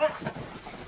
よし。